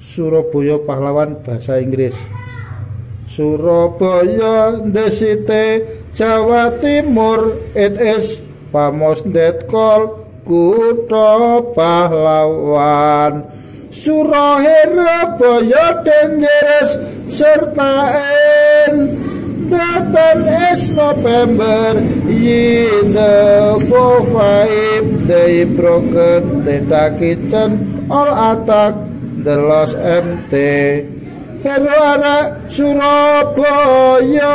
Surabaya pahlawan bahasa Inggris. Surabaya the city Jawa Timur it is famous that call kutha pahlawan. Surabaya dangerous serta en Datan is November Ye the four five They broken the kitchen All attack Lost empty Hero Surabaya